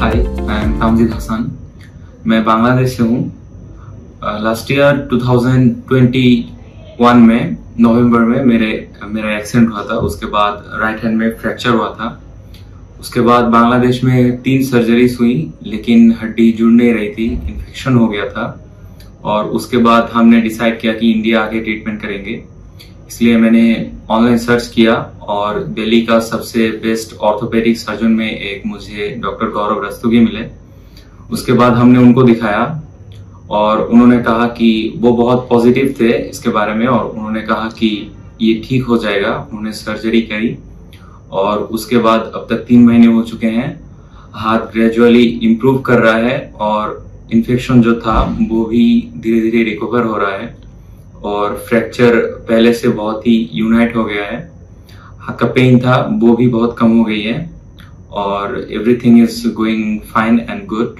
तामजिद हसन मैं बांग्लादेश से हूँ। लास्ट ईयर 2021 में नवंबर में मेरे, मेरा एक्सीडेंट हुआ था। उसके बाद राइट हैंड में फ्रैक्चर हुआ था। उसके बाद बांग्लादेश में तीन सर्जरीज हुई, लेकिन हड्डी जुड़ नहीं रही थी इन्फेक्शन हो गया था। और उसके बाद हमने डिसाइड किया कि इंडिया आके ट्रीटमेंट करेंगे। इसलिए मैंने ऑनलाइन सर्च किया और दिल्ली का सबसे बेस्ट ऑर्थोपेडिक सर्जन में एक मुझे डॉक्टर गौरव रस्तुगी मिले। उसके बाद हमने उनको दिखाया और उन्होंने कहा कि वो बहुत पॉजिटिव थे इसके बारे में और उन्होंने कहा कि ये ठीक हो जाएगा, उन्होंने सर्जरी करी और उसके बाद अब तक तीन महीने हो चुके हैं। हाथ ग्रेजुअली इम्प्रूव कर रहा है और इन्फेक्शन जो था वो भी धीरे धीरे रिकवर हो रहा है। और फ्रैक्चर पहले से बहुत ही यूनाइट हो गया है। का पेन था, वो भी बहुत कम हो गई है। और everything is going fine and good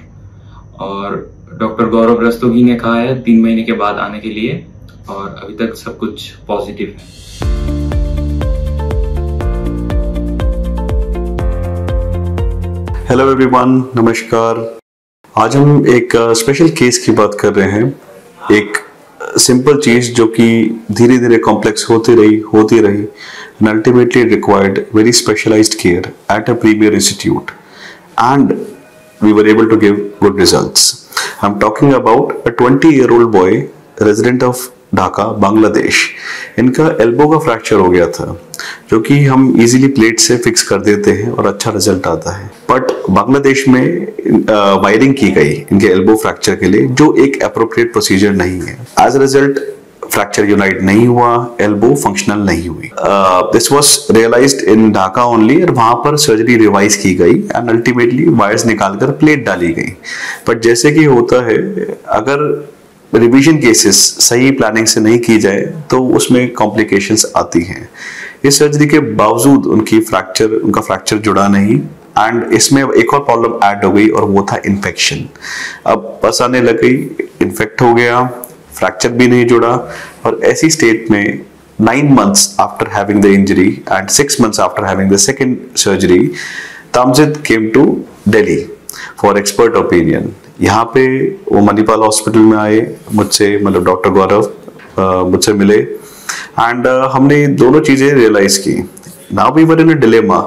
और डॉक्टर गौरव रस्तोगी ने कहा है, तीन महीने के बाद आने के लिए। और अभी तक सब कुछ पॉजिटिव है। हेलो एवरीवन नमस्कार। आज हम एक स्पेशल केस की बात कर रहे हैं। एक सिंपल चीज़ जो कि धीरे धीरे कॉम्प्लेक्स होती रही होती रही and ultimately required very specialise care at a premier institute and we were able to give good good results. I'm talking about a 20 year old boy resident of Dhaka, Bangladesh. इनका elbow का fracture हो गया था, जो कि हम easily plate से fix कर देते हैं और अच्छा रिज़ल्ट आता है। बट बांग्लादेश में वायरिंग की गई इनके एल्बो फ्रैक्चर के लिए, जो एक अप्रोप्रिएट प्रोसीजर नहीं है। एज रिज़ल्ट फ्रैक्चर यूनाइट नहीं हुआ एल्बो फंक्शनल नहीं हुई। This was realise in Dhaka only और वहाँ पर सर्जरी रिवाइज की गई एंड अल्टीमेटली वायर्स निकालकर प्लेट डाली गई। बट जैसे कि होता है, अगर रिवीजन केसेस सही प्लानिंग से नहीं की जाए तो उसमें कॉम्प्लिकेशंस आती हैं। इस सर्जरी के बावजूद उनकी फ्रैक्चर उनका फ्रैक्चर जुड़ा नहीं एंड इसमें एक और प्रॉब्लम ऐड हो गई और वो था इन्फेक्शन अब बस आने लग गई इन्फेक्ट हो गया फ्रैक्चर भी नहीं जुड़ा, और ऐसी स्टेट में nine months after having the injury and six months after having the second surgery Tamzid came to Delhi for expert opinion यहाँ पे वो मणिपाल हॉस्पिटल में आए, मुझसे मतलब डॉक्टर गौरव मुझसे मिले। एंड हमने दोनों चीज़ें रियलाइज़ की। Now we were in a dilemma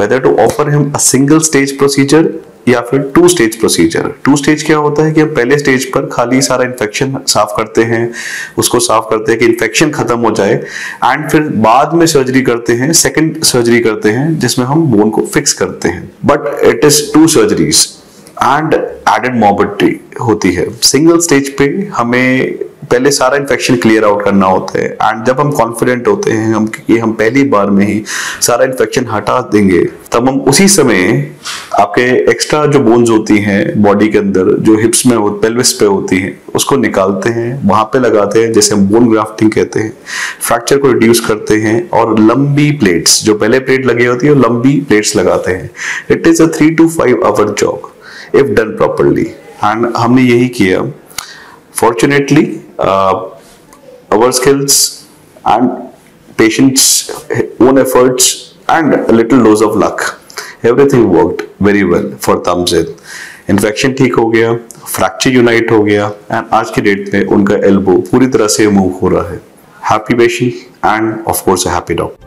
whether to offer him a single stage procedure या फिर two stage procedure two stage क्या होता है कि हम पहले स्टेज पर खाली सारा इन्फेक्शन साफ़ करते हैं, उसको साफ़ करते हैं कि इन्फेक्शन खत्म हो जाए एंड फिर बाद में सर्जरी करते हैं सेकंड सर्जरी करते हैं, जिसमें हम बोन को फिक्स करते हैं। But it is two surgeries and added mobility होती है। सिंगल स्टेज पे हमें पहले सारा इन्फेक्शन क्लियर आउट करना होता है एंड जब हम कॉन्फिडेंट होते हैं, हम कि हम पहली बार में ही सारा इन्फेक्शन हटा देंगे, तब हम उसी समय आपके एक्स्ट्रा जो बोन्स होती हैं बॉडी के अंदर, जो हिप्स में हो पेल्विस पे होती हैं, उसको निकालते हैं, वहाँ पे लगाते हैं, जैसे हम बोन ग्राफ्टिंग कहते हैं। फ्रैक्चर को रिड्यूस करते हैं और लंबी प्लेट्स जो पहले प्लेट लगी होती है लंबी प्लेट्स लगाते हैं। It is a three to five hour job if done properly and हमने यही किया। Fortunately skills and patient's own efforts and a little dose of luck, everything worked very well for Tamzid infection ठीक हो गया fracture unite हो गया and आज की डेट में उनका एल्बो पूरी तरह से मूव हो रहा है। Happy patient and of course happy dog